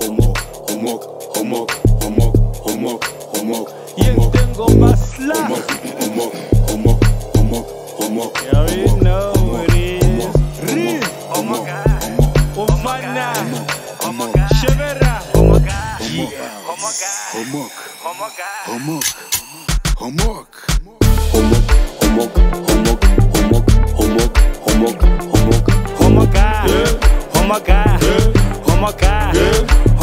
homok, homok, homok, homok, homok, homok. Yo tengo masla. Homok, homok, homok, homok, homok. You already know what it is. Ri, Homok, Ofana, homok, Chevera. homok, homok, homok, homok. Homok,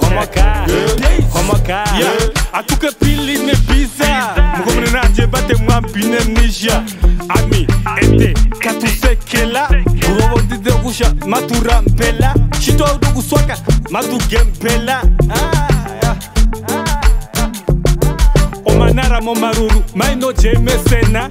homoka homoka atuke pili ne biza mukomune naje bate mwambine nisha ami ete katusekela. Urobodide kusha maturampela shitoaudokuswaka matugempela omanara momaruru mainojemesena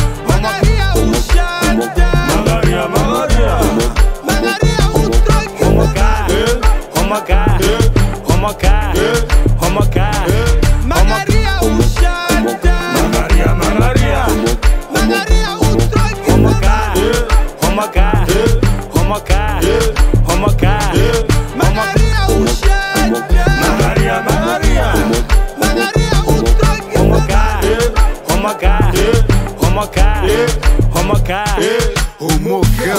homoka homoka Omoka,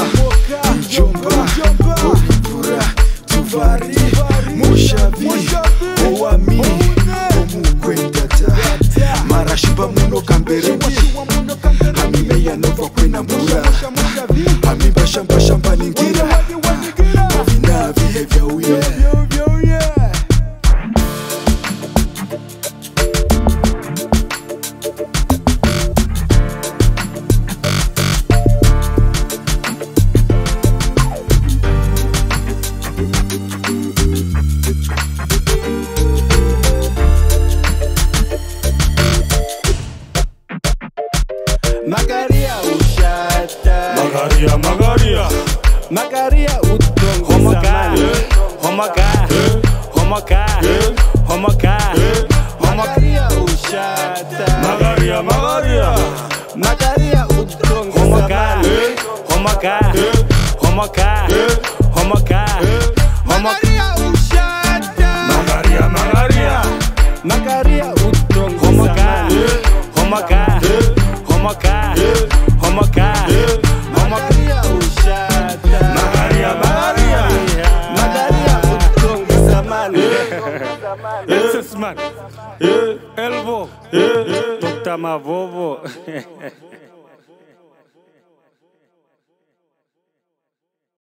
Magaria ushada, magaria magaria Magaria utrogi homoka homoka homoka homoka homoka Magaria ushada, magaria magaria Magaria utrogi homoka homoka homoka homoka homoka Magaria ushada, magaria Omar, Elvo, Dr. Mavovo.